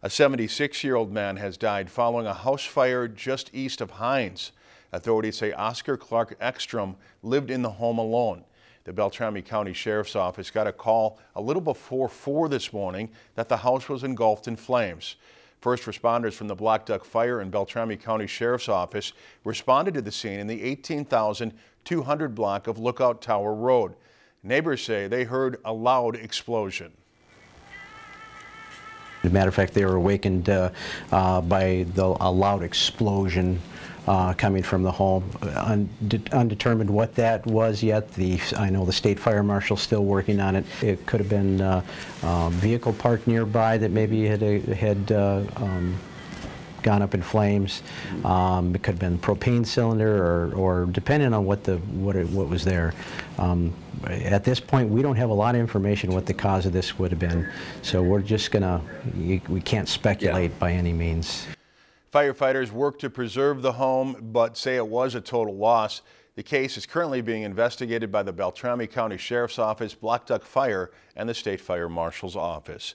A 76-year-old man has died following a house fire just east of Hines. Authorities say Oscar Clark Ekstrom lived in the home alone. The Beltrami County Sheriff's Office got a call a little before 4 this morning that the house was engulfed in flames. First responders from the Blackduck Fire and Beltrami County Sheriff's Office responded to the scene in the 18,200 block of Lookout Tower Road. Neighbors say they heard a loud explosion. As a matter of fact, they were awakened uh, uh, by the, a loud explosion uh, coming from the home. Unde undetermined what that was yet. The, I know the state fire marshal's still working on it. It could have been a uh, um, vehicle parked nearby that maybe had, had uh, um, gone up in flames. Um, it could have been propane cylinder, or, or depending on what the what it, what was there. Um, at this point, we don't have a lot of information what the cause of this would have been, so we're just gonna we can't speculate yeah. by any means. Firefighters worked to preserve the home, but say it was a total loss. The case is currently being investigated by the Beltrami County Sheriff's Office, Blackduck Fire, and the State Fire Marshal's Office.